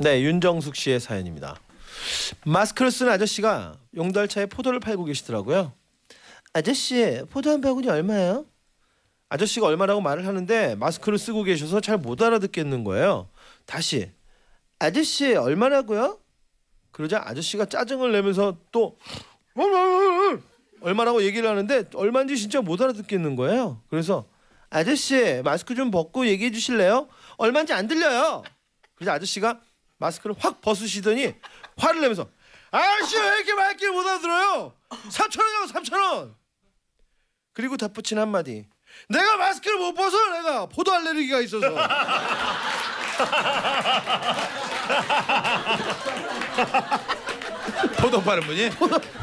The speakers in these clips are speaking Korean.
네, 윤정숙 씨의 사연입니다. 마스크를 쓴 아저씨가 용달차에 포도를 팔고 계시더라고요. 아저씨, 포도 한 바구니 얼마예요? 아저씨가 얼마라고 말을 하는데 마스크를 쓰고 계셔서 잘 못 알아듣겠는 거예요. 다시 아저씨 얼마라고요? 그러자 아저씨가 짜증을 내면서 또 얼마라고 얘기를 하는데 얼마인지 진짜 못 알아듣겠는 거예요. 그래서 아저씨 마스크 좀 벗고 얘기해 주실래요? 얼마인지 안 들려요. 그래서 아저씨가 마스크를 확 벗으시더니 화를 내면서 아저씨 왜 이렇게 말귀를 못 알아들어요? 3천 원이라고 3천 원. 그리고 덧붙인 한마디 내가 마스크를 못 벗어 내가 포도 알레르기가 있어서 포도 파는 분이?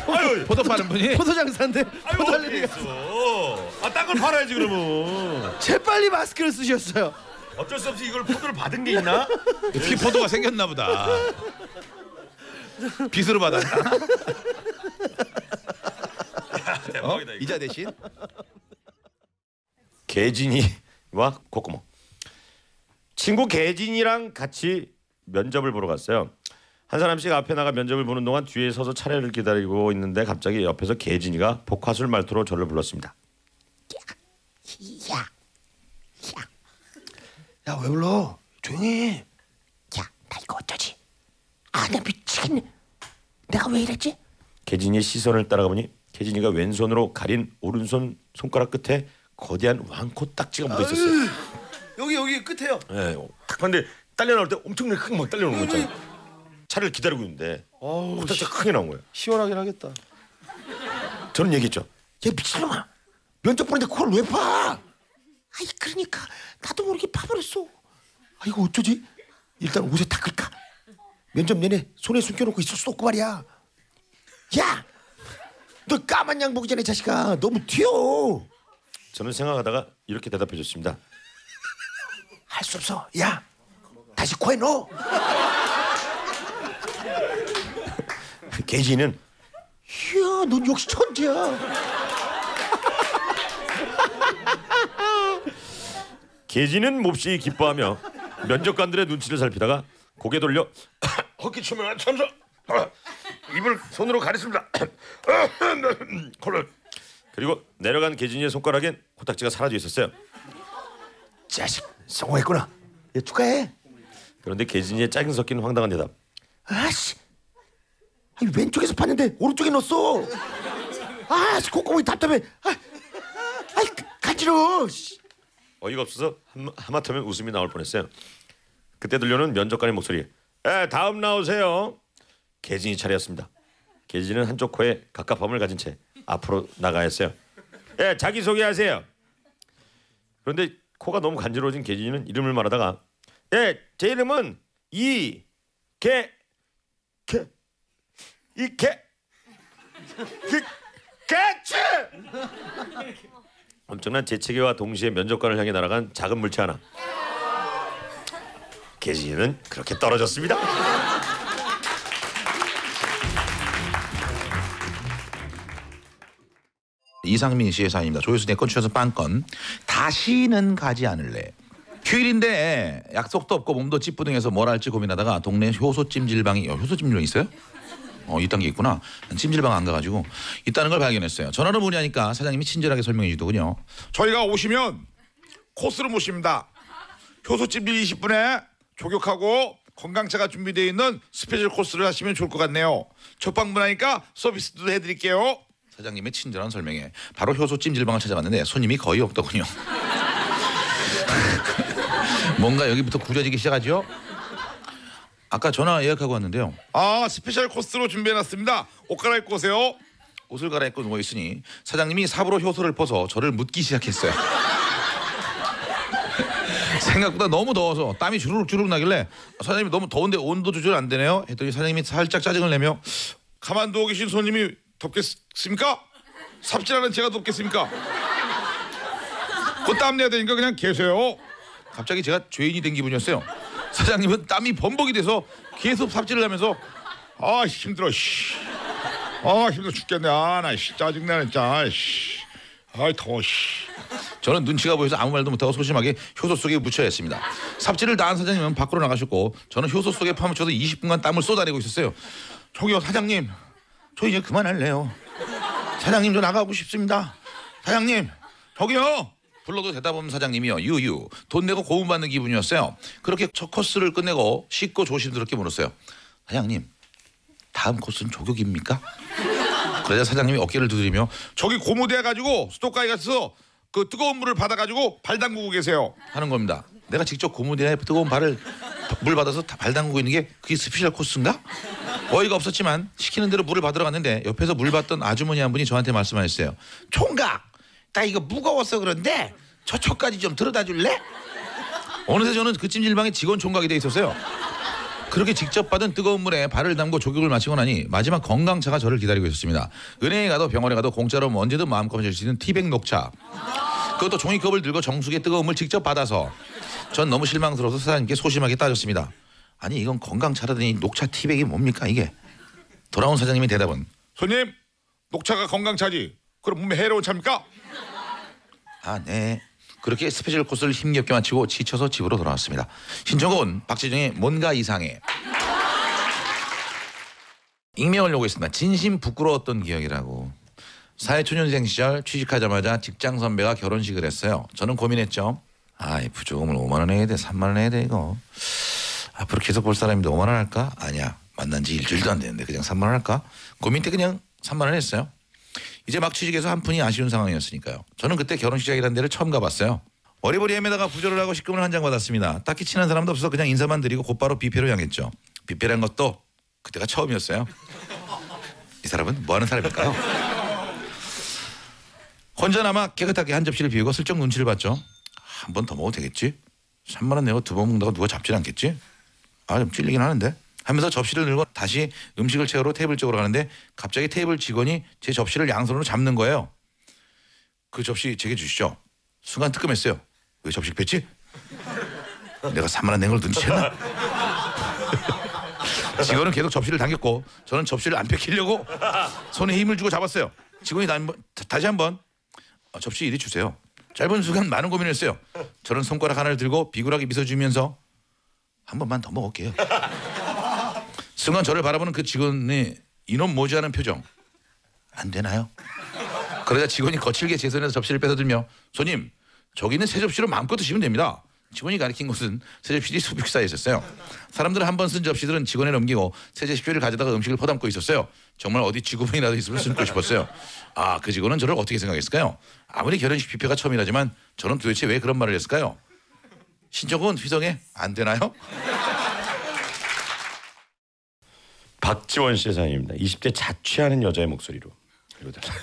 아유, 포도 파는 분이? 포도 장사인데 아유 포도 알레르기가 있어? 아, 딴 걸 팔아야지 그러면. 재빨리 마스크를 쓰셨어요. 어쩔 수 없이 이걸 포도를 받은 게 있나? 어떻게 포도가 생겼나 보다. 빚으로 받았나? 어? 대박이다. 이거. 이자 대신? 개진이와 코코모. 친구 개진이랑 같이 면접을 보러 갔어요. 한 사람씩 앞에 나가 면접을 보는 동안 뒤에 서서 차례를 기다리고 있는데 갑자기 옆에서 개진이가 복화술 말투로 저를 불렀습니다. 야, 야 왜 불러? 조용히 해. 야, 나 이거 어쩌지? 아, 나 미치겠네. 내가 왜 이랬지? 개진이의 시선을 따라가 보니 개진이가 왼손으로 가린 오른손 손가락 끝에 거대한 왕코 딱지가 묻어 있었어요. 여기 여기 끝에요. 예, 딱 봤는데 딸려 나올 때 엄청나게 크게 막 딸려 나오는 거 있잖아요. 차를 기다리고 있는데 어우 코딱지 가 크게 나온 거예요. 시원하긴 하겠다. 저는 얘기했죠. 야, 미친놈아. 면접 보는데 코를 왜 파? 아이, 그러니까 나도 모르게 파버렸어. 아, 이거 어쩌지? 일단 옷에 닦을까? 면접 내내 손에 숨겨놓고 있을 수도 없고 말이야. 야, 너 까만 양복이잖아, 이 자식아. 너무 튀어. 저는 생각하다가 이렇게 대답해 줬습니다. 할 수 없어. 야, 다시 코에 넣어. 개진이는 이야, 넌 역시 천재야. 개진은 몹시 기뻐하며 면접관들의 눈치를 살피다가 고개 돌려 헛기침을 참서 입을 손으로 가렸습니다. 그리고 내려간 개진이의 손가락엔 코딱지가 사라져 있었어요. 자식, 성공했구나. 야, 축하해. 그런데 개진이의 짜증 섞인 황당한 대답. 아씨, 아니, 왼쪽에서 봤는데 오른쪽에 넣었어. 아씨, 콧구멍이 답답해. 아, 아이, 간지러워. 씨. 어이가 없어서 한- 하마 터면 웃음이 나올 뻔했어요. 그때 들려오는 면접관의 목소리. 에 다음 나오세요. 개진이 차례였습니다. 개진은 한쪽 코에 갑갑함을 가진 채 앞으로 나가야 했어요. 예 자기 소개하세요. 그런데 코가 너무 간지러워진 개진이는 이름을 말하다가 예 제 이름은 이개개이개 개치 엄청난 재채기와 동시에 면접관을 향해 날아간 작은 물체 하나. 개진이는 그렇게 떨어졌습니다. 이상민 씨의 사연입니다. 조회수 내건 추셔서 빵건. 다시는 가지 않을래. 휴일인데 약속도 없고 몸도 찌뿌둥해서 뭘 할지 고민하다가 동네 효소 찜질방이 어, 효소 찜질방 있어요? 어 이딴 게 있구나. 난 찜질방 안 가가지고 있다는 걸 발견했어요. 전화로 문의하니까 사장님이 친절하게 설명해 주더군요. 저희가 오시면 코스로 모십니다. 효소 찜질 20분에 족욕하고 건강차가 준비되어 있는 스페셜 코스를 하시면 좋을 것 같네요. 첫 방문하니까 서비스도 해드릴게요. 사장님의 친절한 설명에 바로 효소 찜질방을 찾아봤는데 손님이 거의 없더군요. 뭔가 여기부터 구려지기 시작하죠. 아까 전화 예약하고 왔는데요. 아 스페셜 코스로 준비해놨습니다. 옷 갈아입고 오세요. 옷을 갈아입고 누워 있으니 사장님이 삽으로 효소를 퍼서 저를 묻기 시작했어요. 생각보다 너무 더워서 땀이 주르륵 주르륵 나길래 사장님이 너무 더운데 온도 조절 안 되네요. 했더니 사장님이 살짝 짜증을 내며 가만두고 계신 손님이 덥겠습니까? 삽질하는 제가 덥겠습니까? 그땀 내야 되니까 그냥 계세요. 갑자기 제가 죄인이 된 기분이었어요. 사장님은 땀이 범벅이 돼서 계속 삽질을 하면서 아 힘들어. 씨. 아 힘들어 죽겠네. 아나 짜증나네 짜. 씨. 아이 더워 씨. 저는 눈치가 보여서 아무 말도 못하고 소심하게 효소 속에 묻혀야 했습니다. 삽질을 다한 사장님은 밖으로 나가셨고 저는 효소 속에 파묻혀서 20분간 땀을 쏟아내고 있었어요. 저기요 사장님 저 이제 그만할래요. 사장님 저 나가고 싶습니다. 사장님 저기요 불러도 대답 없는 사장님이요 유유 돈 내고 고문 받는 기분이었어요. 그렇게 첫 코스를 끝내고 씻고 조심스럽게 물었어요. 사장님 다음 코스는 조격입니까? 그러자 사장님이 어깨를 두드리며 저기 고무대 가지고 수도가에 가서 그 뜨거운 물을 받아가지고 발 담그고 계세요. 하는 겁니다. 내가 직접 고무대에 뜨거운 발을 물 받아서 다발 담그고 있는 게 그게 스페셜 코스인가? 어이가 없었지만 시키는 대로 물을 받으러 갔는데 옆에서 물 받던 아주머니 한 분이 저한테 말씀하셨어요. 총각, 나 이거 무거워서 그런데 저쪽까지 좀 들어다 줄래? 어느새 저는 그 찜질방에 직원 총각이 돼 있었어요. 그렇게 직접 받은 뜨거운 물에 발을 담고 족욕을 마치고 나니 마지막 건강차가 저를 기다리고 있었습니다. 은행에 가도 병원에 가도 공짜로 언제든 마음껏 마실 수 있는 티백 녹차. 그것도 종이컵을 들고 정수기에 뜨거운 물 직접 받아서 전 너무 실망스러워서 사장님께 소심하게 따졌습니다. 아니 이건 건강차라더니 녹차 티백이 뭡니까 이게? 돌아온 사장님의 대답은 손님 녹차가 건강차지. 그럼 몸에 해로운 차입니까? 아 네. 그렇게 스페셜 코스를 힘겹게 마치고 지쳐서 집으로 돌아왔습니다. 신청은 박지정의 뭔가 이상해. 익명을 요구했습니다. 진심 부끄러웠던 기억이라고. 사회초년생 시절 취직하자마자 직장 선배가 결혼식을 했어요. 저는 고민했죠. 아, 이 부조금을 5만 원 해야 돼, 3만 원 해야 돼 이거. 앞으로 계속 볼 사람인데 5만 원 할까? 아니야. 만난 지 일주일도 안 됐는데 그냥 3만 원 할까? 고민 끝에 그냥 3만 원 했어요. 이제 막 취직해서 한 푼이 아쉬운 상황이었으니까요. 저는 그때 결혼식장이라는 데를 처음 가봤어요. 어리버리 헤매다가 부조를 하고 식권을 한 장 받았습니다. 딱히 친한 사람도 없어서 그냥 인사만 드리고 곧바로 뷔페로 향했죠. 뷔페란 것도 그때가 처음이었어요. 이 사람은 뭐 하는 사람일까요? 혼자나마 깨끗하게 한 접시를 비우고 슬쩍 눈치를 봤죠. 한 번 더 먹어도 되겠지? 3만 원 내고 두 번 먹는다고 누가 잡질 않겠지? 아 좀 찔리긴 하는데 하면서 접시를 들고 다시 음식을 채우러 테이블 쪽으로 가는데 갑자기 테이블 직원이 제 접시를 양손으로 잡는 거예요. 그 접시 제게 주시죠. 순간 뜨끔했어요. 왜 접시 뺐지? 내가 3만 원 낸 걸 눈치챘나? 직원은 계속 접시를 당겼고 저는 접시를 안 뺏기려고 손에 힘을 주고 잡았어요. 직원이 다, 다시 한번 어, 접시 이리 주세요. 짧은 순간 많은 고민을 했어요. 저는 손가락 하나를 들고 비굴하게 미소 주면서 한 번만 더 먹을게요. 순간 저를 바라보는 그 직원의 이놈 모지하는 표정. 안 되나요? 그러자 직원이 거칠게 제 손에서 접시를 뺏어들며 손님 저기 있는 새 접시로 마음껏 드시면 됩니다. 직원이 가리킨 곳은 새 접시들이 수북 쌓여 있었어요. 사람들은 한 번 쓴 접시들은 직원에 넘기고 새 접시를 가져다가 음식을 퍼담고 있었어요. 정말 어디 지구본이라도 있으면 숨고 싶었어요. 아 그 직원은 저를 어떻게 생각했을까요? 아무리 결혼식 뷔페가 처음이라지만 저는 도대체 왜 그런 말을 했을까요? 신청은 휘성에 안 되나요? 박지원 씨의 사연입니다. 20대 자취하는 여자의 목소리로 읽어달라.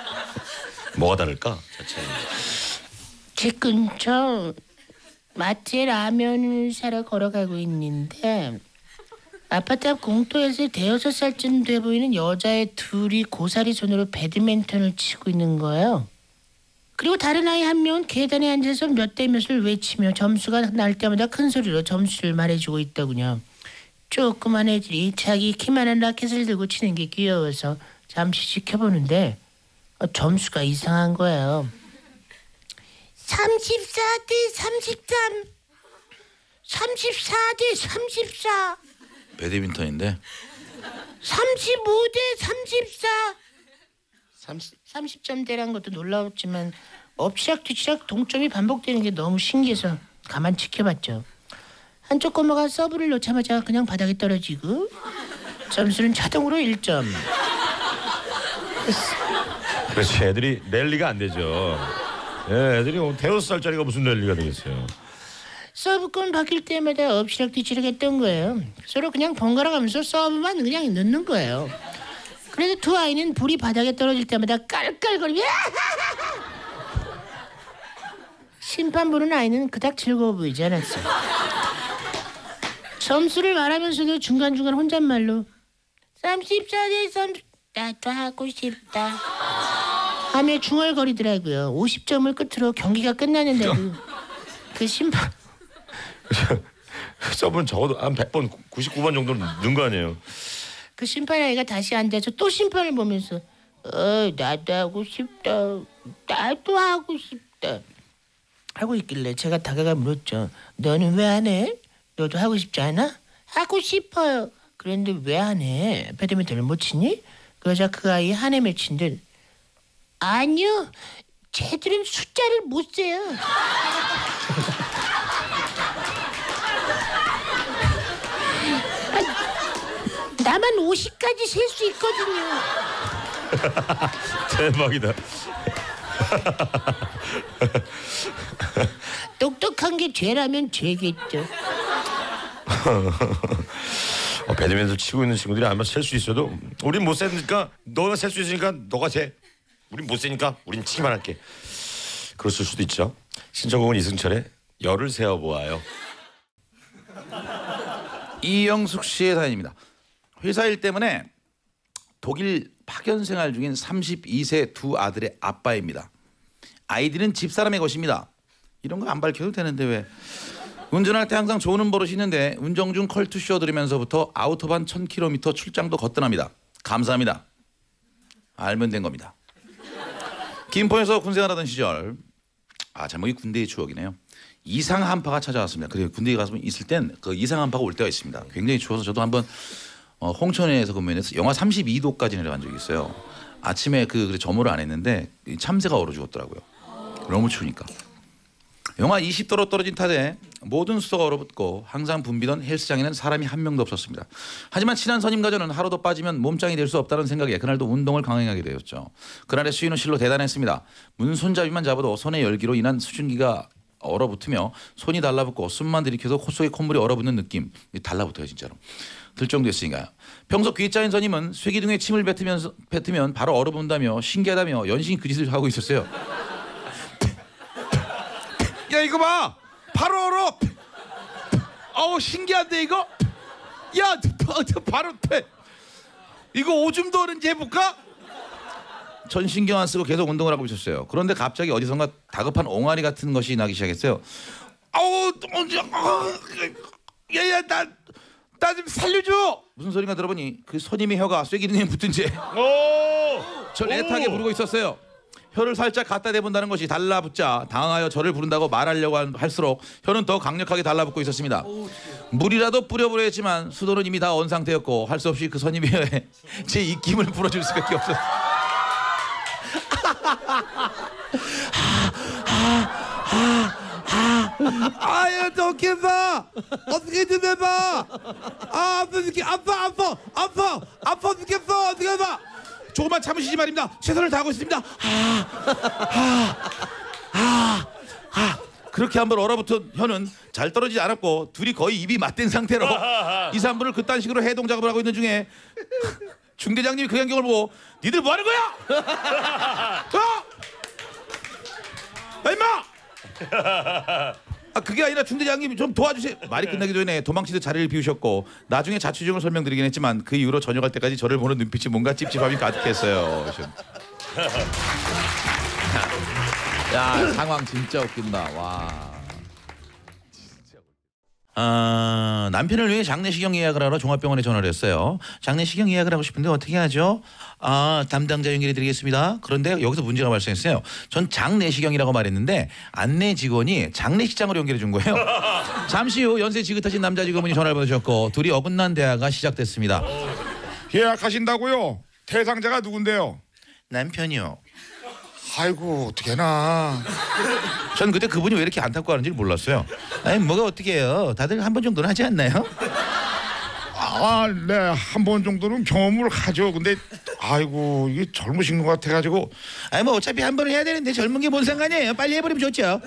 뭐가 다를까? 자취하는. 제 근처 마트에 라면을 사러 걸어가고 있는데 아파트 앞 공터에서 대여섯 살쯤 돼 보이는 여자애 둘이 고사리 손으로 배드민턴을 치고 있는 거예요. 그리고 다른 아이 한 명은 계단에 앉아서 몇 대 몇을 외치며 점수가 날 때마다 큰 소리로 점수를 말해주고 있더군요. 조그만 애들이 자기 키만한 라켓을 들고 치는 게 귀여워서 잠시 지켜보는데 어, 점수가 이상한 거예요. 34 대 33 34 대 34 배드민턴인데 35 대 34 30, 30점대란 것도 놀라웠지만 엎치락 뒤치락 동점이 반복되는 게 너무 신기해서 가만 지켜봤죠. 한쪽 꼬마가 서브를 놓자마자 그냥 바닥에 떨어지고 점수는 자동으로 1점. 그렇지 애들이 랠리가 안 되죠. 예, 애들이 뭐 대여섯 살짜리가 무슨 랠리가 되겠어요. 서브권 바뀔 때마다 엎치락 뒤치락 했던 거예요. 서로 그냥 번갈아 가면서 서브만 그냥 넣는 거예요. 그래도 두 아이는 볼이 바닥에 떨어질 때마다 깔깔거리며 심판 보는 아이는 그닥 즐거워 보이지 않았어요. 점수를 말하면서도 중간중간 혼잣말로 34대 30 나도 하고 싶다 하며 중얼거리더라고요. 50점을 끝으로 경기가 끝나는데도 그 심판 서브는 적어도 한 100번, 99번 정도는 넣은 거 아니에요. 그 심판 아이가 다시 앉아서 또 심판을 보면서 어, 나도 하고 싶다. 나도 하고 싶다. 하고 있길래 제가 다가가 물었죠. 너는 왜 안 해? 너도 하고 싶지 않아? 하고 싶어요. 그런데 왜 안 해? 배드민턴을 못 치니? 그러자 그 아이 한해 맺힌 듯 아니요. 쟤들은 숫자를 못 세요. 아, 나만 50까지 셀 수 있거든요. 대박이다. 똑똑한 게 죄라면 죄겠죠. 어, 배드민턴 치고 있는 친구들이 아마 셀 수 있어도 우린 못 세니까 너가 셀수 있으니까 너가 세. 우린 못 세니까 우린 치기만 할게. 그랬을 수도 있죠. 신청곡은 이승철의 열을 세어 보아요. 이영숙 씨의 사연입니다. 회사 일 때문에 독일 파견 생활 중인 32세 두 아들의 아빠입니다. 아이들은 집사람의 것입니다. 이런 거 안 밝혀도 되는데 왜? 운전할 때 항상 좋은 버릇이 있는데 운전 중 컬투쇼 들으면서부터 아우토반 1000km 출장도 거뜬합니다. 감사합니다. 알면 된 겁니다. 김포에서 군생활하던 시절 아 제목이 군대의 추억이네요. 이상 한파가 찾아왔습니다. 그리고 군대에 가서 있을 땐 그 이상 한파가 올 때가 있습니다. 굉장히 추워서 저도 한번 어, 홍천에서 근무해서 영하 32도까지 내려간 적이 있어요. 아침에 그 점호를 안 했는데 이 참새가 얼어 죽었더라고요. 너무 추우니까. 영하 20도로 떨어진 탓에 모든 수도가 얼어붙고 항상 붐비던 헬스장에는 사람이 한 명도 없었습니다. 하지만 친한 선임과 저는 하루도 빠지면 몸짱이 될 수 없다는 생각에 그날도 운동을 강행하게 되었죠. 그날의 수위는 실로 대단했습니다. 문 손잡이만 잡아도 손의 열기로 인한 수증기가 얼어붙으며 손이 달라붙고 숨만 들이켜도 코 속에 콧물이 얼어붙는 느낌 달라붙어요 진짜로 들 정도였으니까요. 평소 귀에 짜인 선임은 쇠기둥에 침을 뱉으면서 뱉으면 바로 얼어붙는다며 신기하다며 연신이 그 짓을 하고 있었어요. 야 이거 봐. 바로 얼어. 어우 신기한데 이거? 야 바로 패 이거 오줌도 얼은지 해볼까? 전 신경 안 쓰고 계속 운동을 하고 있었어요. 그런데 갑자기 어디선가 다급한 옹알이 같은 것이 나기 시작했어요. 아우 언제 야야 나 나 좀 살려줘! 무슨 소리가 들어보니 그 선임의 혀가 쐐기둥에 붙은 채절 애타게 부르고 있었어요. 혀를 살짝 갖다 대본다는 것이 달라붙자 당황하여 저를 부른다고 말하려고 한- 할수록 혀는 더 강력하게 달라붙고 있었습니다. 물이라도 뿌려보려 했지만 수도는 이미 다 언 상태였고 할 수 없이 그 선임의 혀에 제 입김을 불어줄 수밖에 없었어요. 아유 좋겠다 어떻게 좀 해봐 아 아파 죽겠 아파 아파 아파 아파 죽겠어 어떻게 해봐 조금만 참으시지 말입니다 최선을 다하고 있습니다 아 아 아 아, 그렇게 한번 얼어붙은 혀는 잘 떨어지지 않았고 둘이 거의 입이 맞댄 상태로 2, 3분을 그딴 식으로 해동 작업을 하고 있는 중에 중대장님이 그 광경을 보고 니들 뭐 하는 거야? 어? 야, 임마! 아 그게 아니라 중대장님이 좀 도와주세요. 말이 끝나기 전에 도망치듯 자리를 비우셨고 나중에 자취중을 설명드리긴 했지만 그 이후로 저녁 할 때까지 저를 보는 눈빛이 뭔가 찝찝함이 가득했어요. 야 상황 진짜 웃긴다. 와. 아, 남편을 위해 장례식경 예약을 하러 종합병원에 전화를 했어요. 장례식경 예약을 하고 싶은데 어떻게 하죠? 아, 담당자 연결해 드리겠습니다. 그런데 여기서 문제가 발생했어요. 전 장례식경이라고 말했는데 안내 직원이 장례식장으로 연결해 준 거예요. 잠시 후 연세 지긋하신 남자 직원분이 전화를 받으셨고 둘이 어긋난 대화가 시작됐습니다. 예약하신다고요? 대상자가 누군데요? 남편이요. 아이고 어떡해나 전 그때 그분이 왜 이렇게 안타까워하는지 를 몰랐어요. 아니 뭐가 어떻게 해요? 다들 한 번 정도는 하지 않나요? 아 네 한 번 정도는 경험을 하죠 근데 아이고 이게 젊으신 것 같아 가지고 아니 뭐 어차피 한 번은 해야 되는데 젊은 게 뭔 상관이에요? 빨리 해버리면 좋죠.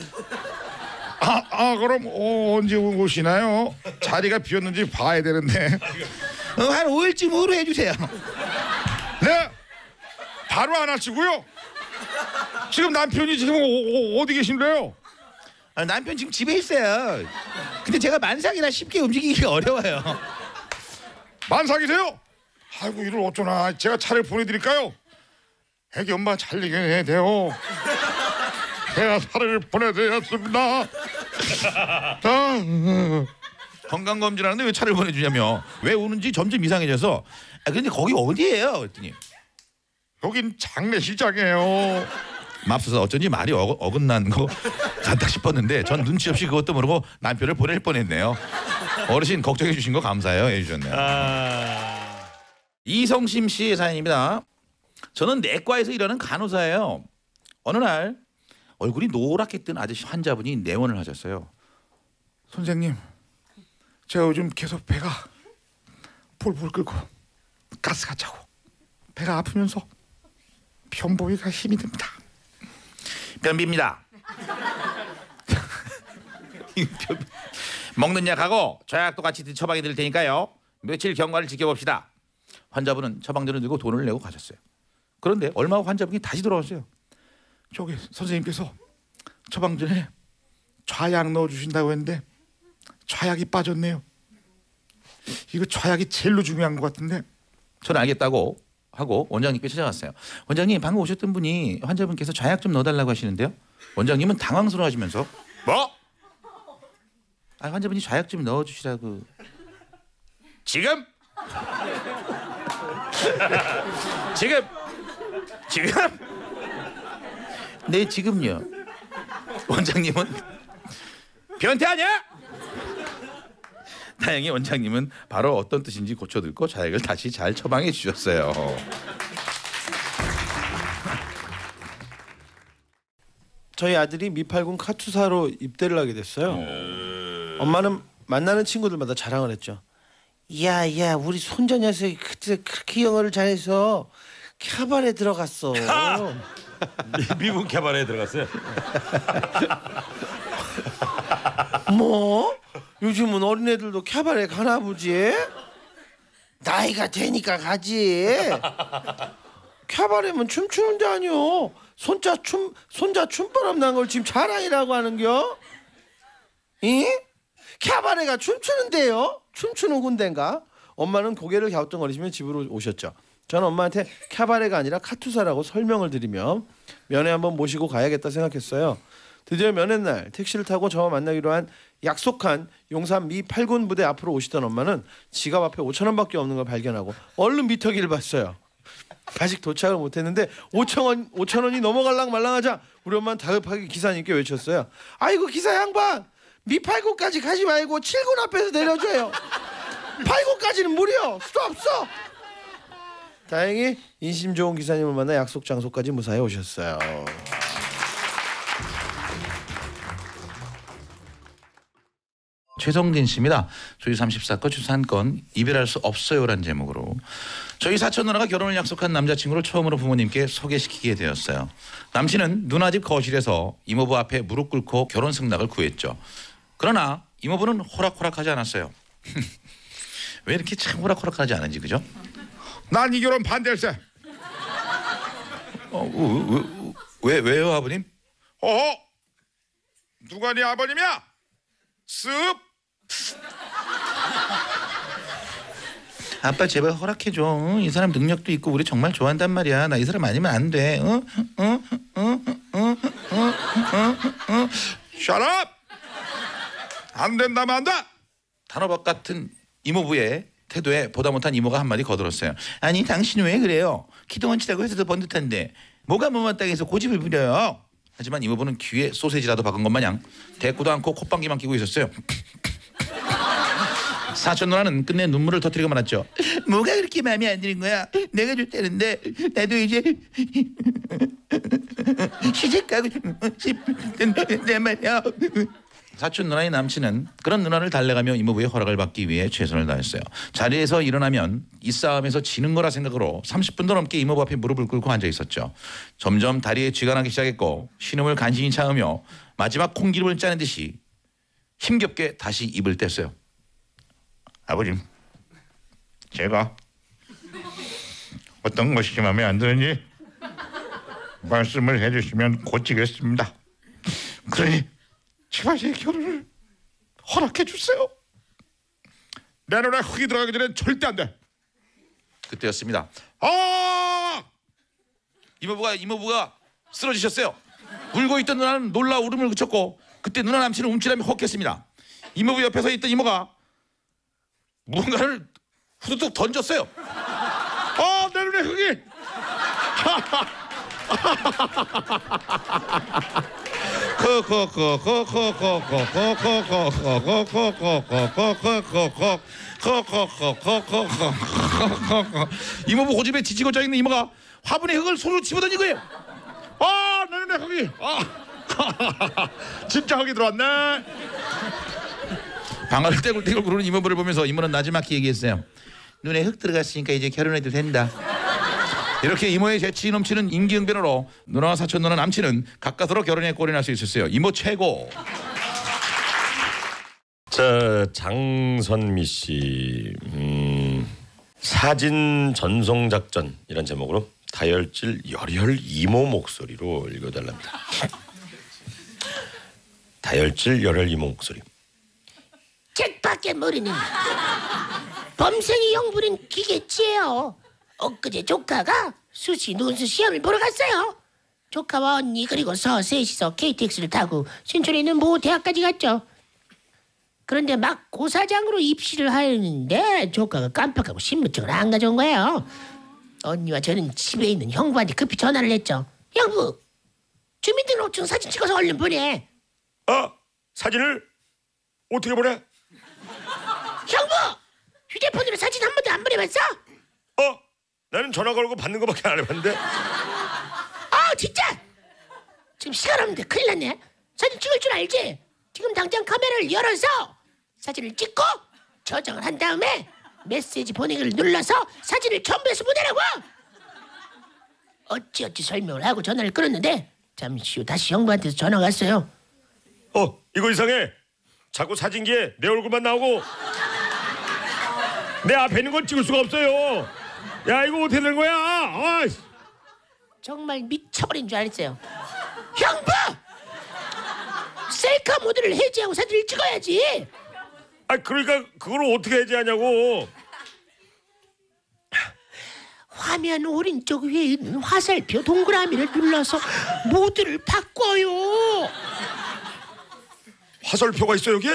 아, 아 그럼 어, 언제 오시나요? 자리가 비었는지 봐야 되는데 어, 한 5일쯤 후로 해주세요. 네 바로 안 하시고요 지금 남편이 지금 어, 디 계신데요? 아, 남편 지금 집에 있어요. 근데 제가 만삭이라 쉽게 움직이기 어려워요. 만삭이세요? 아이고 이를 어쩌나 제가 차를 보내드릴까요? 애기 엄마 잘 얘기해야 돼요 제가 차를 보내드렸습니다 아, 건강 검진하는데 왜 차를 보내주냐며 왜 우는지 점점 이상해져서 아 근데 거기 어디예요? 그랬더니 여긴 장례식장이에요. 맙소사 어쩐지 말이 어, 어긋난 거 같다 싶었는데 전 눈치 없이 그것도 모르고 남편을 보낼 뻔했네요. 어르신 걱정해 주신 거 감사해요 해주셨네요. 이성심 씨의 사연입니다. 저는 내과에서 일하는 간호사예요. 어느 날 얼굴이 노랗게 뜬 아저씨 환자분이 내원을 하셨어요. 선생님, 제가 요즘 계속 배가 볼볼 끓고 가스가 차고 배가 아프면서 편보기가 힘이 듭니다. 변비입니다. 먹는 약하고 저약도 같이 처방해 드릴 테니까요. 며칠 경과를 지켜봅시다. 환자분은 처방전을 들고 돈을 내고 가셨어요. 그런데 얼마 후 환자분이 다시 돌아왔어요. 저기 선생님께서 처방전에 좌약 넣어 주신다고 했는데 좌약이 빠졌네요. 이거 좌약이 제일로 중요한 것 같은데 저는 알겠다고 하고 원장님께 찾아갔어요. 원장님 방금 오셨던 분이 환자분께서 좌약 좀 넣어달라고 하시는데요. 원장님은 당황스러워하시면서 뭐? 아, 환자분이 좌약 좀 넣어주시라고. 지금? 지금 지금 네 지금요. 원장님은 변태 아니야? 다행히 원장님은 바로 어떤 뜻인지 고쳐 듣고 좌약을 다시 잘 처방해 주셨어요. 저희 아들이 미팔군 카투사로 입대를 하게 됐어요. 엄마는 만나는 친구들마다 자랑을 했죠. 야야 우리 손자 녀석이 그때 그렇게 영어를 잘해서 캬바레 들어갔어. 미국 개발에 들어갔어요. 뭐? 요즘은 어린애들도 캬바레 가나 보지? 나이가 되니까 가지. 캬바레면 춤추는 데 아니오. 손자 춤 손자 춤바람 난 걸 지금 자랑이라고 하는겨? 이? 캬바레가 춤추는데요? 춤추는 군대인가? 엄마는 고개를 갸우뚱거리시며 집으로 오셨죠. 저는 엄마한테 캬바레가 아니라 카투사라고 설명을 드리며 면회 한번 모시고 가야겠다 생각했어요. 드디어 면회 날 택시를 타고 저와 만나기로 한 약속한 용산 미 8군 부대 앞으로 오시던 엄마는 지갑 앞에 5천 원밖에 없는 걸 발견하고 얼른 미터기를 봤어요. 아직 도착을 못했는데 5천 원 5천 원이 넘어갈랑 말랑하자 우리 엄마는 다급하게 기사님께 외쳤어요. 아이고 기사 양반 미 8군까지 가지 말고 7군 앞에서 내려줘요. 8군까지는 무료 수도 없어. 다행히 인심 좋은 기사님을 만나 약속 장소까지 무사히 오셨어요. 최성진 씨입니다. 조이 34건 추산건 이별할 수 없어요란 제목으로 저희 사촌 누나가 결혼을 약속한 남자친구를 처음으로 부모님께 소개시키게 되었어요. 남친은 누나 집 거실에서 이모부 앞에 무릎 꿇고 결혼 승낙을 구했죠. 그러나 이모부는 호락호락하지 않았어요. 왜 이렇게 참 호락호락하지 않은지 그죠? 난 이 결혼 반대일세. 어, 왜, 왜, 왜요 아버님? 어? 누가 네 아버님이야? 습? 아빠 제발 허락해 줘. 응? 이 사람 능력도 있고 우리 정말 좋아한단 말이야. 나 이 사람 아니면 안 돼. 어? 어? Shut up! 안 된다면 안 돼. 단호박 같은 이모부의 태도에 보다 못한 이모가 한마디 거들었어요. 아니 당신 왜 그래요? 기동원 치다고 해서도 번듯한데 뭐가 땅에서 고집을 부려요? 하지만 이모부는 귀에 소세지라도 박은 것 마냥 대꾸도 않고 콧방귀만 끼고 있었어요. 사촌 누나는 끝내 눈물을 터뜨리고 말았죠. 뭐가 그렇게 마음에 안 드는 거야? 내가 좋다는데 나도 이제 시집 가고 싶은데 말이야. 사촌 누나의 남친은 그런 누나를 달래가며 이모부의 허락을 받기 위해 최선을 다했어요. 자리에서 일어나면 이 싸움에서 지는 거라 생각으로 30분도 넘게 이모부 앞에 무릎을 꿇고 앉아 있었죠. 점점 다리에 쥐가 나기 시작했고 신음을 간신히 참으며 마지막 콩기름을 짜는 듯이 힘겹게 다시 입을 뗐어요. 아버님, 제가 어떤 것이 마음에 안 드는지 말씀을 해주시면 고치겠습니다. 그러니 제발 제 결혼을 허락해 주세요. 내 눈에 흙이 들어가기 전에 절대 안 돼. 그때였습니다. 아! 이모부가 이모부가 쓰러지셨어요. 울고 있던 누나는 놀라 울음을 그쳤고 그때 누나 남친은 움찔하며 혹했습니다. 이모부 옆에 서 있던 이모가 무언가를 후두둑 던졌어요. 아, 내 눈에 흙이 이모부 고집에 지치고 짜있는 이모가 화분에 흙을 손으로 집어던진 거예요. 아, 내내 흙이. 아, 진짜 흙이 들어왔네. 방아를 떼굴떼굴 구르는 이모부를 보면서 이모는 나지막히 얘기했어요. 눈에 흙 들어갔으니까 이제 결혼해도 된다. 이렇게 이모의 재치 넘치는 임기응변으로 누나와 사촌 누나 남친은 가까스로 결혼에 날수 있었어요. 이모 최고. 자 장선미 씨 음, 사진 전송 작전 이란 제목으로 다혈질 열혈 이모 목소리로 읽어달랍니다. 다혈질 열혈 이모 목소리. 책밖에 모르는 범생이 형부는 기계치예요. 엊그제 조카가 수시 논술 시험을 보러 갔어요. 조카와 언니 그리고 서 셋이서 KTX를 타고 신촌에 있는 모 대학까지 갔죠. 그런데 막 고사장으로 입시를 하는데 조카가 깜빡하고 신분증을 안 가져온 거예요. 언니와 저는 집에 있는 형부한테 급히 전화를 했죠. 형부, 주민등록증 사진 찍어서 얼른 보내. 어 사진을 어떻게 보내? 휴대폰으로 사진 한 번도 안 보내봤어? 어? 나는 전화 걸고 받는 거밖에 안 해봤는데. 아 진짜? 지금 시간 없는데 큰일 났네. 사진 찍을 줄 알지? 지금 당장 카메라를 열어서 사진을 찍고 저장을 한 다음에 메시지 보내기를 눌러서 사진을 첨부해서 보내라고! 어찌어찌 설명을 하고 전화를 끊었는데 잠시 후 다시 형부한테서 전화가 왔어요. 어 이거 이상해. 자꾸 사진기에 내 얼굴만 나오고 내 앞에 있는 건 찍을 수가 없어요. 야 이거 어떻게 된 거야? 아이씨. 정말 미쳐버린 줄 알았어요 형부 셀카 모드를 해제하고 사진을 찍어야지 아 그러니까 그걸 어떻게 해제하냐고. 화면 오른쪽 위에 있는 화살표 동그라미를 눌러서 모드를 바꿔요. 화살표가 있어 여기?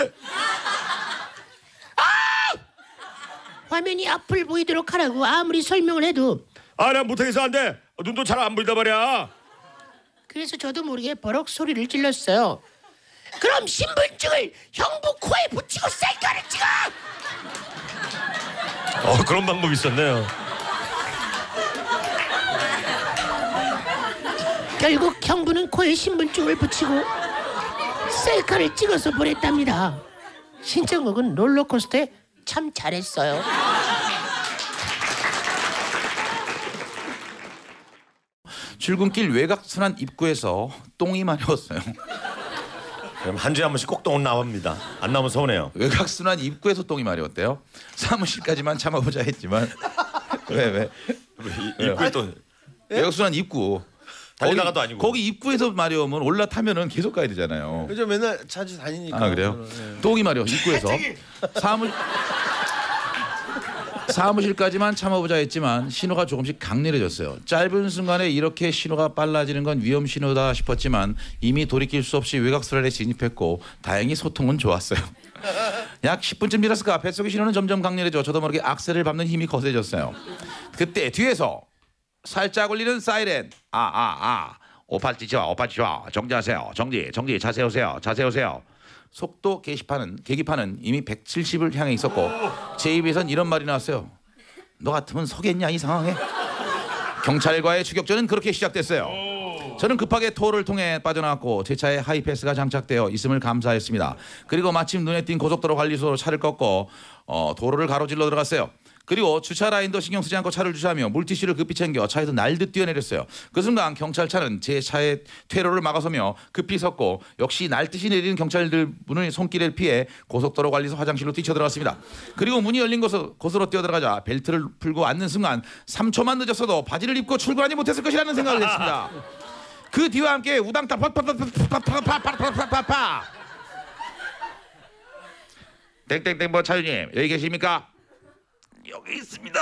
화면이 앞을 보이도록 하라고 아무리 설명을 해도 아나 못하겠어 안 돼. 눈도 잘 안 보인단 말이야. 그래서 저도 모르게 버럭 소리를 질렀어요. 그럼 신분증을 형부 코에 붙이고 셀카를 찍어. 어 그런 방법 있었네요. 결국 형부는 코에 신분증을 붙이고 셀카를 찍어서 보냈답니다. 신청곡은 롤러코스터에 참 잘했어요. 출근길 외곽순환 입구에서 똥이 마려웠어요. 그럼 한 주에 한 번씩 꼭 똥은 나옵니다. 안 나오면 서운해요. 외곽순환 입구에서 똥이 마려웠대요. 사무실까지만 참아보자 했지만 왜 왜? 입구에 또 외곽순환 입구. 달리다가도 아니고. 거기 입구에서 마려우면 올라타면은 계속 가야 되잖아요. 그죠 맨날 자주 다니니까. 아 그래요? 예. 똥이 마려 입구에서 사무 사무실까지만 참아보자 했지만 신호가 조금씩 강렬해졌어요. 짧은 순간에 이렇게 신호가 빨라지는 건 위험 신호다 싶었지만 이미 돌이킬 수 없이 외곽순환에 진입했고 다행히 소통은 좋았어요. 약 10분쯤 지났을까 뱃속의 신호는 점점 강렬해져 저도 모르게 악셀을 밟는 힘이 거세졌어요. 그때 뒤에서 살짝 울리는 사이렌. 아아 아, 오팔찌 좋아 오팔찌 좋아 정지하세요. 정지 정지. 자세 오세요. 자세 오세요 속도 게시판은 계기판은 이미 170을 향해 있었고 제 입에선 이런 말이 나왔어요 너 같으면 서겠냐 이 상황에? 경찰과의 추격전은 그렇게 시작됐어요. 저는 급하게 토를 통해 빠져나왔고 제 차에 하이패스가 장착되어 있음을 감사했습니다. 그리고 마침 눈에 띈 고속도로 관리소로 차를 꺾고 어, 도로를 가로질러 들어갔어요 그리고 주차 라인도 신경 쓰지 않고 차를 주차하며 물티슈를 급히 챙겨 차에서 날듯 뛰어내렸어요. 그 순간 경찰차는 제 차의 퇴로를 막아서며 급히 섰고 역시 날듯이 내리는 경찰들 문의 손길을 피해 고속도로 관리소 화장실로 뛰쳐들어갔습니다. 그리고 문이 열린 곳으로, 곳으로 뛰어들어가자 벨트를 풀고 앉는 순간 3초만 늦었어도 바지를 입고 출근하지 못했을 것이라는 생각을 했습니다. 그 뒤와 함께 우당탕 파파파파파파파파파파파 땡땡땡 뭐 차주님 여기 계십니까? 여기 있습니다.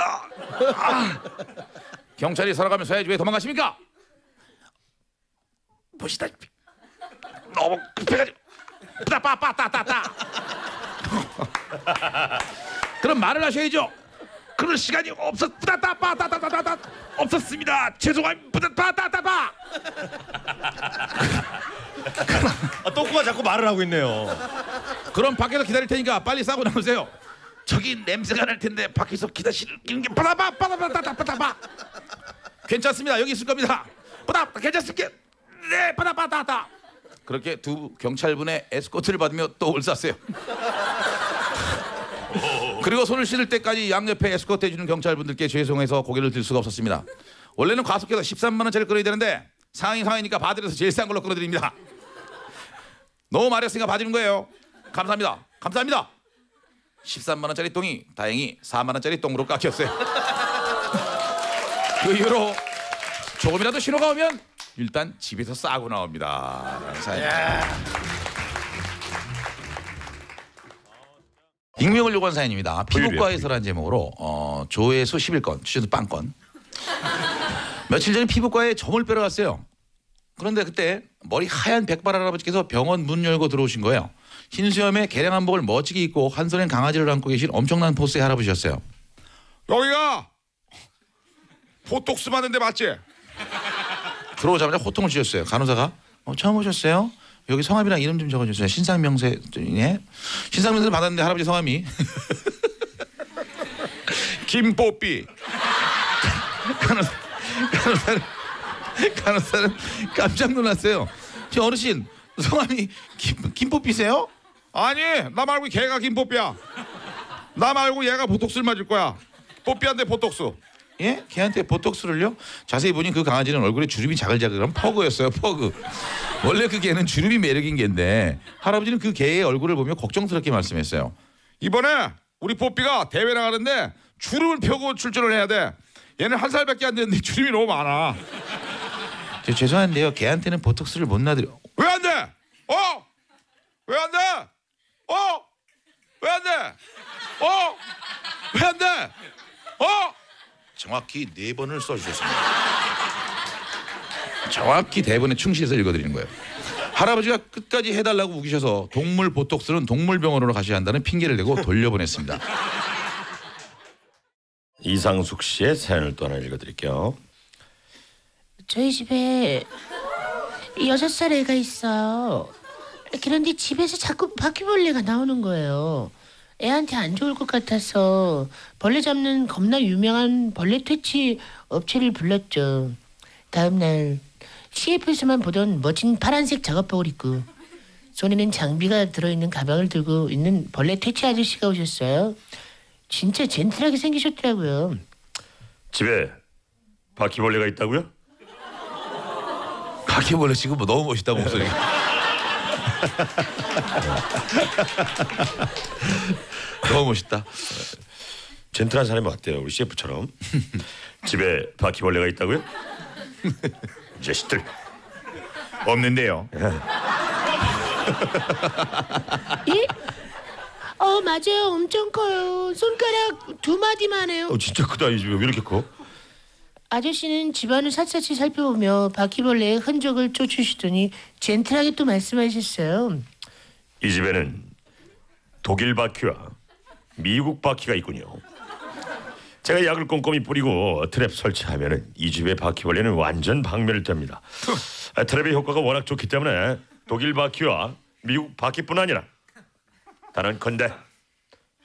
아. 경찰이 살아가면서 해야지 왜 도망가십니까? 보시다시피 너무 급해가지고 빠빠빠따따따 그럼 말을 하셔야죠. 그럴 시간이 없었 빠따빠따따따따 없었습니다. 죄송합니다. 빠따따빠. 아, 똥꼬가 자꾸 말을 하고 있네요. 그럼 밖에서 기다릴 테니까 빨리 싸고 나오세요. 저기 냄새가 날 텐데 밖에서 기다리는 게 빠다바 빠다바다다 빠다바. 괜찮습니다. 여기 있을 겁니다. 빠다 괜찮습니까? 네 빠다바다다. 그렇게 두 경찰분의 에스코트를 받으며 또 올쌌어요. 그리고 손을 씻을 때까지 양옆에 에스코트 해주는 경찰분들께 죄송해서 고개를 들 수가 없었습니다. 원래는 과속해서 13만 원짜리 끌어야 되는데 상황이 상황이니까 바들에서 제일 싼 걸로 끌어드립니다. 너무 말했으니까 봐주는 거예요. 감사합니다. 감사합니다. 13만 원짜리 똥이 다행히 4만 원짜리 똥으로 깎였어요. 그 이후로 조금이라도 신호가 오면 일단 집에서 싸고 나옵니다. 익명을 요구한 사연입니다. 피부과에서라는 제목으로 어, 조회수 11건, 취재도 빵건. 며칠 전에 피부과에 점을 빼러 갔어요. 그런데 그때 머리 하얀 백발 할아버지께서 병원 문 열고 들어오신 거예요. 흰 수염에 개량 한복을 멋지게 입고 한 손엔 강아지를 안고 계신 엄청난 포스의 할아버지였어요. 여기가 보톡스 맞는 데 맞지? 들어오자마자 호통을 치셨어요. 간호사가 어, 처음 오셨어요? 여기 성함이랑 이름 좀 적어주세요. 신상명세 예? 신상명세를 받았는데 할아버지 성함이 김뽀삐. 간호사, 간호사는 간호사는 깜짝 놀랐어요. 저 어르신 성함이 김, 김뽀삐세요? 아니 나 말고 걔가 김뽀삐야. 나 말고 얘가 보톡스를 맞을 거야. 뽀삐한테 보톡스. 예? 걔한테 보톡스를요? 자세히 보니 그 강아지는 얼굴에 주름이 자글자글한 퍼그였어요. 퍼그. 원래 그 개는 주름이 매력인 개인데 할아버지는 그 개의 얼굴을 보며 걱정스럽게 말씀했어요. 이번에 우리 뽀삐가 대회 나가는데 주름을 펴고 출전을 해야 돼. 얘는 한 살밖에 안 됐는데 주름이 너무 많아. 저 죄송한데요. 개한테는 보톡스를 못 놔드려. 왜 안 돼? 어? 왜 안 돼? 어? 왜 안 돼? 어? 왜 안 돼? 어? 정확히 네 번을 써주셨습니다. 정확히 대본에 충실해서 읽어드리는 거예요. 할아버지가 끝까지 해달라고 우기셔서 동물 보톡스는 동물병원으로 가셔야 한다는 핑계를 대고 돌려보냈습니다. 이상숙 씨의 사연을 또 하나 읽어드릴게요. 저희 집에 여섯 살 애가 있어요. 그런데 집에서 자꾸 바퀴벌레가 나오는 거예요. 애한테 안 좋을 것 같아서 벌레 잡는 겁나 유명한 벌레 퇴치 업체를 불렀죠. 다음 날 CF에서만 보던 멋진 파란색 작업복을 입고 손에는 장비가 들어있는 가방을 들고 있는 벌레 퇴치 아저씨가 오셨어요. 진짜 젠틀하게 생기셨더라고요. 집에 바퀴벌레가 있다고요? 바퀴벌레 지금 뭐 너무 멋있다 목소리가. 너무 멋있다. 젠틀한 사람이 왔대요. 우리 CF처럼. 집에 바퀴벌레가 있다고요? 이 자식들. 없는데요. 예? 어 맞아요 엄청 커요 손가락 두 마디만 해요 어 진짜 크다 이 집에 왜 이렇게 커? 아저씨는 집안을 샅샅이 살펴보며 바퀴벌레의 흔적을 쫓으시더니 젠틀하게 또 말씀하셨어요 이 집에는 독일 바퀴와 미국 바퀴가 있군요. 제가 약을 꼼꼼히 뿌리고 트랩 설치하면은 이 집의 바퀴벌레는 완전 박멸이 됩니다. 아, 트랩의 효과가 워낙 좋기 때문에 독일 바퀴와 미국 바퀴뿐 아니라 건데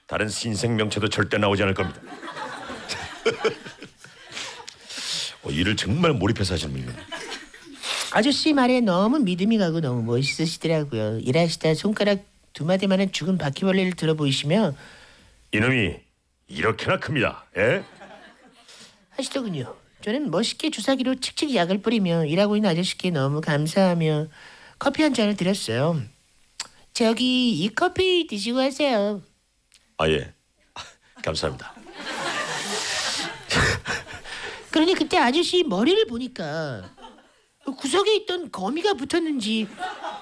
다른 신생 명체도 절대 나오지 않을 겁니다. 어, 일을 정말 몰입해서 하시는 분이네. 아저씨 말에 너무 믿음이 가고 너무 멋있으시더라고요 일하시다 손가락 두 마디만한 죽은 바퀴벌레를 들어 보이시며 이놈이 이렇게나 큽니다. 예? 하시더군요 저는 멋있게 주사기로 칙칙 약을 뿌리며 일하고 있는 아저씨께 너무 감사하며 커피 한 잔을 드렸어요 저기 이 커피 드시고 하세요 아 예. 감사합니다. 그러니 그때 아저씨 머리를 보니까 구석에 있던 거미가 붙었는지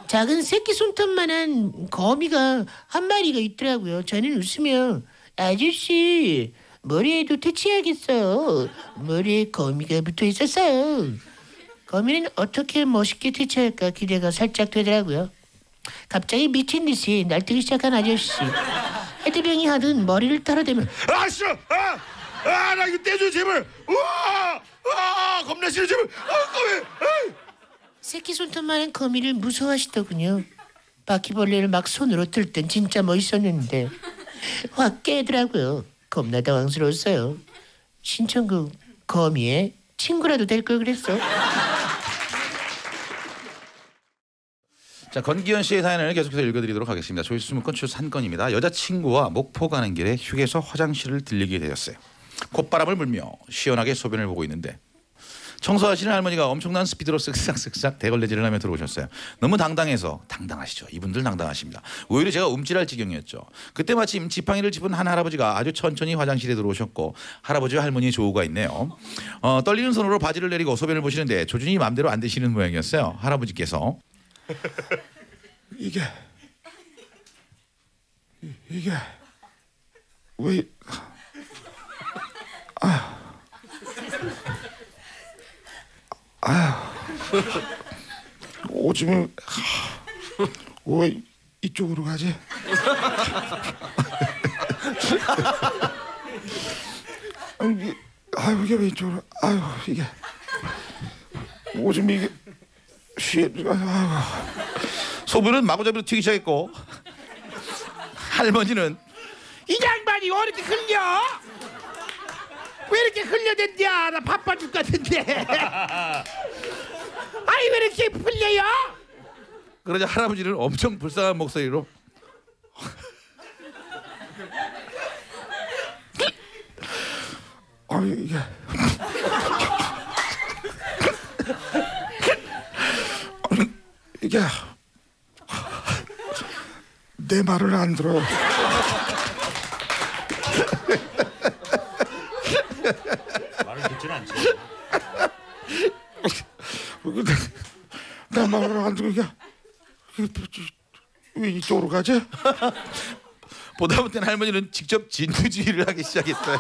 작은 새끼 손톱만한 거미가 한 마리가 있더라고요. 저는 웃으며 아저씨 머리에도 퇴치해야겠어요. 머리에 거미가 붙어 있었어요. 거미는 어떻게 멋있게 퇴치할까 기대가 살짝 되더라고요. 갑자기 미친 듯이 날뛰기 시작한 아저씨. 헤드뱅이 하듯 머리를 털어대며 아씨, 아, 아 나 이거 떼줘 제발 우와 아 겁나 싫어 제발 아 아. 새끼 손톱만한 거미를 무서워하시더군요. 바퀴벌레를 막 손으로 들 땐 진짜 멋있었는데 확 깨더라고요. 겁나 당황스러웠어요. 신청국 거미의 친구라도 될 걸 그랬어. 자 건기현 씨의 사연을 계속해서 읽어드리도록 하겠습니다. 조회수 문건 한 건입니다. 여자친구와 목포 가는 길에 휴게소 화장실을 들리게 되었어요. 콧바람을 불며 시원하게 소변을 보고 있는데 청소하시는 할머니가 엄청난 스피드로 쓱싹쓱싹 대걸레질을 하며 들어오셨어요. 너무 당당해서 당당하시죠. 이분들 당당하십니다. 오히려 제가 움찔할 지경이었죠. 그때 마침 지팡이를 짚은 한 할아버지가 아주 천천히 화장실에 들어오셨고 할아버지와 할머니의 조우가 있네요. 어, 떨리는 손으로 바지를 내리고 소변을 보시는데 조준이 마음대로 안 되시는 모양이었어요. 할아버지께서 이게 이- 이게 왜 아, 아, 오줌을 왜 이쪽으로 가지? 아, 이게 왜 이쪽으로 아유 이게. 오줌이 이게 쉬 소변은 마구잡이로 튀기 시작했고 할머니는 이왜 이렇게 흘려? 왜 이렇게 흘려댄디야? 나 바빠 죽 같은데. 아이 왜 이렇게 흘려요? 그러자 할아버지는 엄청 불쌍한 목소리로 아 이게 아니, 이게 내 말을 안 들어. 말을 듣지는 않지. 내, 내 말을 안. 이게 왜 이쪽으로 가지? 보다 못한 할머니는 직접 진두지휘를 하기 시작했어요.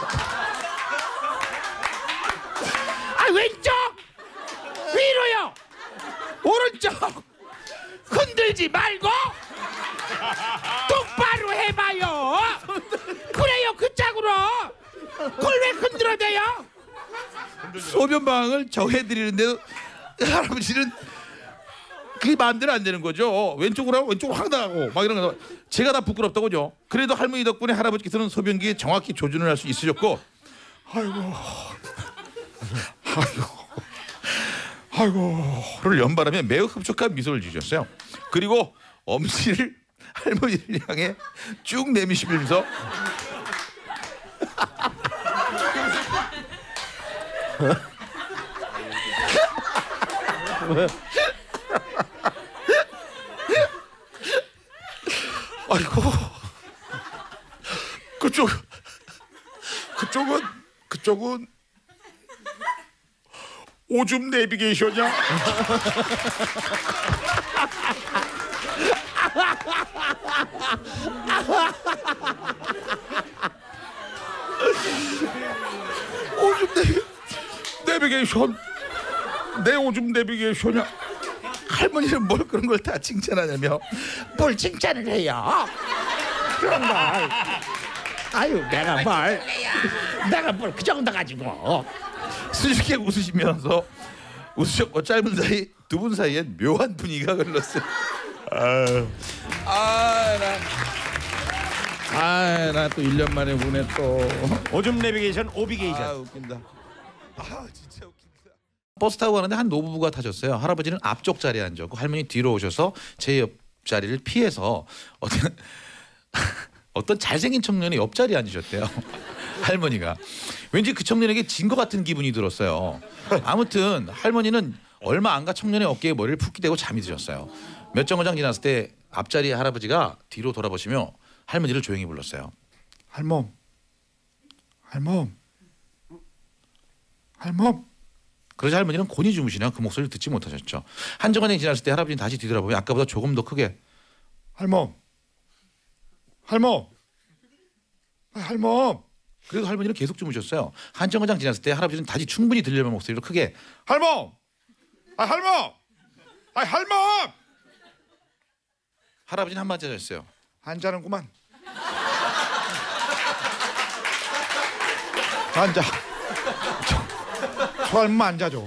아 왼쪽 위로요. 오른쪽 흔들지 말고 똑바로 해봐요. 그래요 그 짝으로. 그걸 왜 흔들어대요? 소변 방을 정해드리는데 할아버지는 그게 마음대로 안 되는 거죠. 왼쪽으로 하면 왼쪽으로 확 나가고 막 이런 거. 제가 다 부끄럽다고죠. 그래도 할머니 덕분에 할아버지께서는 소변기에 정확히 조준을 할 수 있으셨고 아이고, 아이고, 아이고. 를 연발하며 매우 흡족한 미소를 지으셨어요. 그리고 엄지를 할머니를 향해 쭉 내미시면서 아이고 그쪽 그쪽은 그쪽은 오줌 내비게이션이야? 오줌 내비, 내비게이션 내 오줌 내비게이션이야? 할머니는 뭘 그런 걸 다 칭찬하냐며 뭘 칭찬을 해요? 그런 걸. 아유 내가 뭘 내가 뭘 그 정도 가지고 수줍게 웃으시면서 웃으셨고 짧은 사이 두 분 사이엔 묘한 분위기가 흘렀어요. 아나 아나 또 1년 만에 보네 또. 오줌 내비게이션 오비게이션. 아 웃긴다. 아 진짜 웃긴다. 버스 타고 가는데 한 노부부가 타셨어요. 할아버지는 앞쪽 자리에 앉았고 할머니 뒤로 오셔서 제 옆 자리를 피해서 어떤 어떤 잘생긴 청년이 옆자리에 앉으셨대요. 할머니가 왠지 그 청년에게 진 것 같은 기분이 들었어요. 아무튼 할머니는 얼마 안 가 청년의 어깨에 머리를 푹 기대고 잠이 드셨어요. 몇 정거장 지났을 때 앞자리에 할아버지가 뒤로 돌아보시며 할머니를 조용히 불렀어요. 할멈 할멈 할멈 그러자 할머니는 곤히 주무시나 그 목소리를 듣지 못하셨죠. 한 정거장 지났을 때 할아버지는 다시 뒤돌아보며 아까보다 조금 더 크게 할멈 할멈 아, 할멈 그래도 할머니는 계속 주무셨어요. 한 정거장 지났을 때 할아버지는 다시 충분히 들려는 목소리로 크게 할멈 아 할멈 아 할멈 할아버지는 한마디 하셨어요. 안 자는구만 앉아. 저, 저 할머니 앉아줘.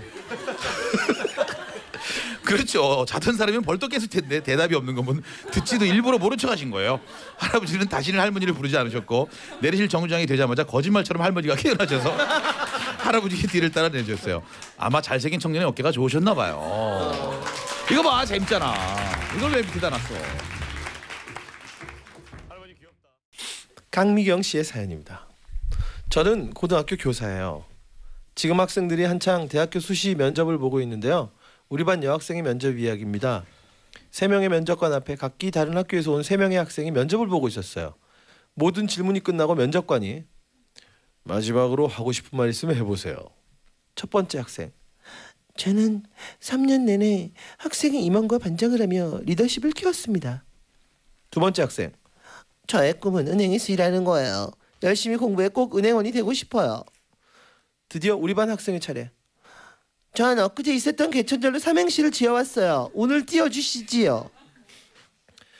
그렇죠. 자던 사람이면 벌떡 깼을 텐데 대답이 없는 거면 듣지도 일부러 모른 척하신 거예요. 할아버지는 다시는 할머니를 부르지 않으셨고 내리실 정류장이 되자마자 거짓말처럼 할머니가 깨어나셔서 할아버지의 뒤를 따라 내주셨어요. 아마 잘생긴 청년의 어깨가 좋으셨나 봐요. 이거 봐 재밌잖아. 이걸 왜 밑에다 놨어? 강미경 씨의 사연입니다. 저는 고등학교 교사예요. 지금 학생들이 한창 대학교 수시 면접을 보고 있는데요. 우리 반 여학생의 면접 이야기입니다. 세 명의 면접관 앞에 각기 다른 학교에서 온 세 명의 학생이 면접을 보고 있었어요. 모든 질문이 끝나고 면접관이 마지막으로 하고 싶은 말 있으면 해보세요. 첫 번째 학생. 저는 3년 내내 학생의 임원과 반장을 하며 리더십을 키웠습니다. 두 번째 학생. 저의 꿈은 은행에서 일하는 거예요. 열심히 공부해 꼭 은행원이 되고 싶어요. 드디어 우리 반 학생의 차례. 전 엊그제 있었던 개천절로 삼행시를 지어왔어요. 오늘 띄워주시지요.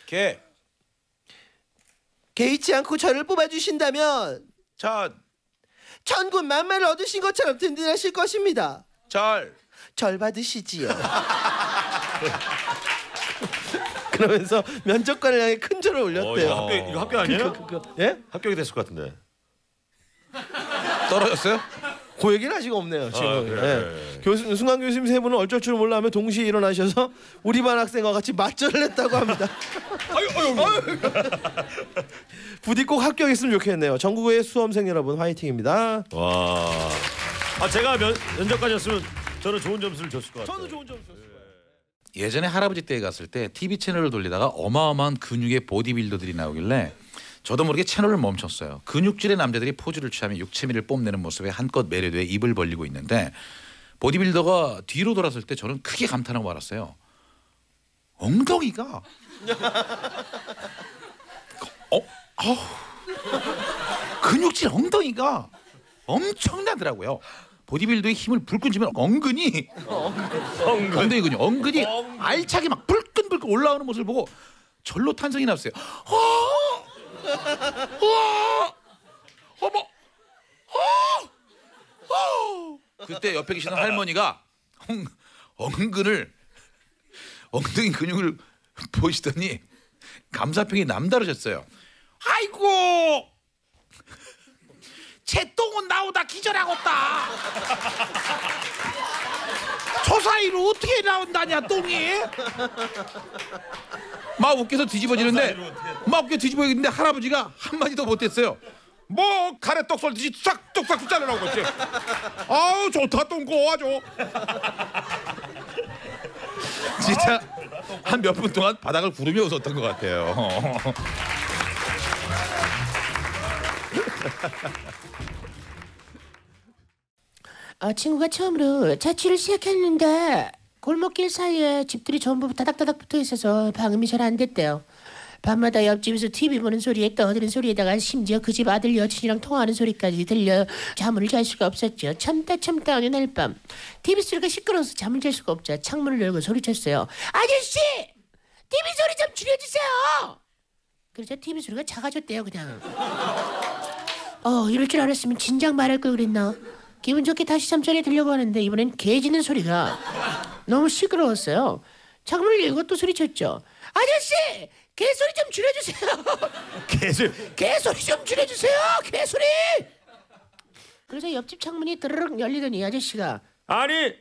개, 개의치 않고 저를 뽑아주신다면 자, 천군 만마를 얻으신 것처럼 든든하실 것입니다. 잘. 절 받으시지요. 그러면서 면접관을 향해 큰 절을 어, 올렸대요. 이거 합격 이거 합격 아니에요? 그, 그, 그, 예? 합격이 됐을 것 같은데. 떨어졌어요? 그 얘기는 아직 없네요. 지금. 아, 그래. 예. 교수 승관 교수님 세 분은 어쩔 줄 몰라 하며 동시에 일어나셔서 우리 반 학생과 같이 맞절을 했다고 합니다. 부디 꼭 합격했으면 좋겠네요. 전국의 수험생 여러분 화이팅입니다. 와. 아 제가 면 면접관이었으면 저는 좋은 점수를 줬을 것 같아요. 저는 좋은 점수. 예전에 할아버지 댁에 갔을 때 TV 채널을 돌리다가 어마어마한 근육의 보디빌더들이 나오길래 저도 모르게 채널을 멈췄어요. 근육질의 남자들이 포즈를 취하며 육체미를 뽐내는 모습에 한껏 매료돼 입을 벌리고 있는데 보디빌더가 뒤로 돌았을 때 저는 크게 감탄하고 말았어요. 엉덩이가 어, 어우, 근육질 엉덩이가 엄청나더라고요. 보디빌더의 힘을 불끈 쥐면 엉근이 엉덩이 근육 엉근이 알차게 막 불끈불끈 올라오는 모습을 보고 절로 탄성이 났어요. 어! 와! 어머! 어! 어! 그때 옆에 계시는 할머니가 엉, 엉근을 엉덩이 근육을 보시더니 감사평이 남다르셨어요. 아이고! 제 똥은 나오다 기절하겠다. 저 사이로 어떻게 나온다냐 똥이? 막 웃겨서 뒤집어지는데 막 웃겨 뒤집어지는데 할아버지가 한마디도 못했어요. 뭐 가래 떡 썰듯이 싹 뚝싹 자르라고 그랬지. 아우 좋다 똥꼬 아주. 진짜 한 몇 분 동안 바닥을 구르며 웃었던 것 같아요. 아, 친구가 처음으로 자취를 시작했는데 골목길 사이에 집들이 전부 다닥다닥 붙어 있어서 방음이 잘 안 됐대요. 밤마다 옆집에서 TV 보는 소리에 떠드는 소리에다가 심지어 그 집 아들 여친이랑 통화하는 소리까지 들려 잠을 잘 수가 없었죠. 참다 참다 어느 날 밤 TV 소리가 시끄러워서 잠을 잘 수가 없자 창문을 열고 소리쳤어요. 아저씨! TV 소리 좀 줄여주세요! 그러자 TV 소리가 작아졌대요 그냥. 어 이럴 줄 알았으면 진작 말할 걸 그랬나. 기분 좋게 다시 잠자리에 들려고 하는데 이번엔 개 짖는 소리가 너무 시끄러웠어요. 창문을 열고 또 소리쳤죠. 아저씨 개 소리 좀 줄여주세요. 개수 개 소리 좀 줄여주세요. 개 소리. 그래서 옆집 창문이 드르륵 열리더니 아저씨가 아니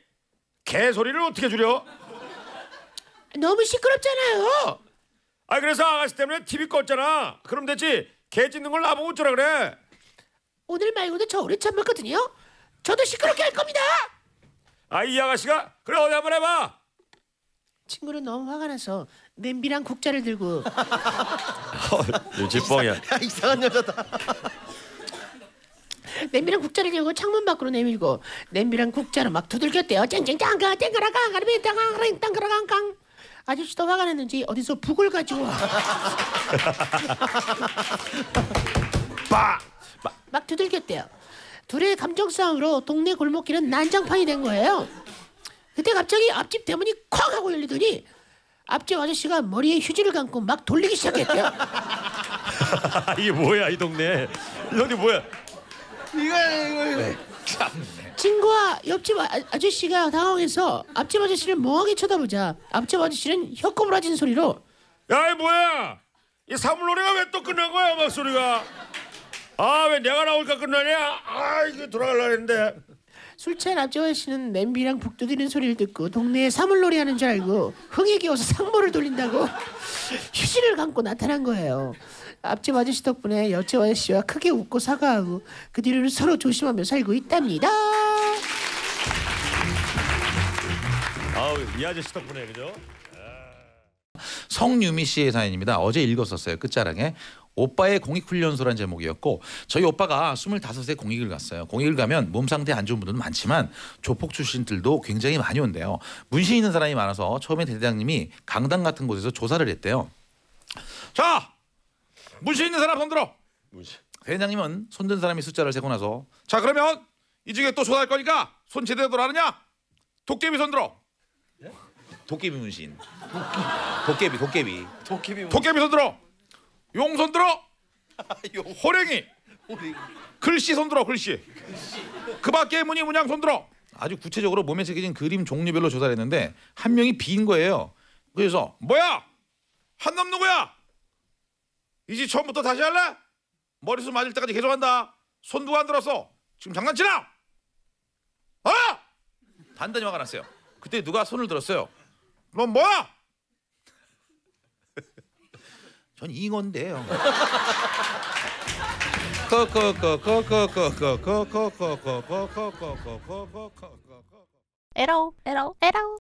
개 소리를 어떻게 줄여? 너무 시끄럽잖아요. 아 그래서 아가씨 때문에 TV 껐잖아. 그럼 됐지. 개 짖는 걸 나보고 어쩌라 그래. 오늘 말고도 저 오래 참았거든요. 저도 시끄럽게 할 겁니다. 아이 아가씨가 그래 어디 한번 해봐. 친구는 너무 화가 나서 냄비랑 국자를 들고 눈치뻥이야. 야, 이상한 여자다. 냄비랑 국자를 들고 창문 밖으로 내밀고 냄비랑 국자로 막 두들겼대요. 쨍쨍짱가 쨍가라강가라비 땅가랑 땅가라강강. 아저씨도 화가 났는지 어디서 북을 가지고 와. 막, 막 두들겼대요. 둘의 감정 싸움으로 동네 골목길은 난장판이 된 거예요. 그때 갑자기 앞집 대문이 쾅 하고 열리더니 앞집 아저씨가 머리에 휴지를 감고 막 돌리기 시작했대요. 이게 뭐야 이 동네. 이 동네 뭐야? 이거 이거 친구와 옆집 아, 아저씨가 당황해서 앞집 아저씨를 멍하게 쳐다보자 앞집 아저씨는 혀꼬부라진 소리로 야이 뭐야? 이 사물놀이가 왜 또 끝난 거야 막 소리가? 아 왜 내가 나올까 끝나냐? 아 이거 돌아갈라 했는데. 술 취한 앞집 아저씨는 냄비랑 북 두드리는 소리를 듣고 동네에 사물놀이 하는 줄 알고 흥에 겨워서 상모를 돌린다고 휴지를 감고 나타난 거예요. 앞집 아저씨 덕분에 옆집 아저씨와 크게 웃고 사과하고 그 뒤로는 서로 조심하며 살고 있답니다. 아우 이 아저씨 덕분에 그죠? 성유미 씨의 사연입니다. 어제 읽었었어요. 끝자락에. 오빠의 공익훈련소란 제목이었고 저희 오빠가 25세 공익을 갔어요. 공익을 가면 몸 상태 안 좋은 분들은 많지만 조폭 출신들도 굉장히 많이 온대요. 문신 있는 사람이 많아서 처음에 대장님이 강당 같은 곳에서 조사를 했대요. 자, 문신 있는 사람 손 들어. 대장님은 손든 사람이 숫자를 세고 나서 자 그러면 이 중에 또 조사할 거니까 손 제대로 들어하느냐? 도깨비 손 들어. 도깨비 문신. 도깨비 도깨비. 도깨비 도깨비 손 들어. 용손 들어. 호랭이. 글씨 손 들어 글씨. 그 밖에 문이 문양 손 들어. 아주 구체적으로 몸에 새겨진 그림 종류별로 조사를 했는데 한 명이 빈 거예요. 그래서 뭐야? 한 놈 누구야? 이제 처음부터 다시 할래? 머리숱 맞을 때까지 계속 한다. 손 누가 안 들었어? 지금 장난치나? 어? 단단히 화가 났어요. 그때 누가 손을 들었어요. 넌 뭐야? 전 잉어인데요. 에러 에러 에러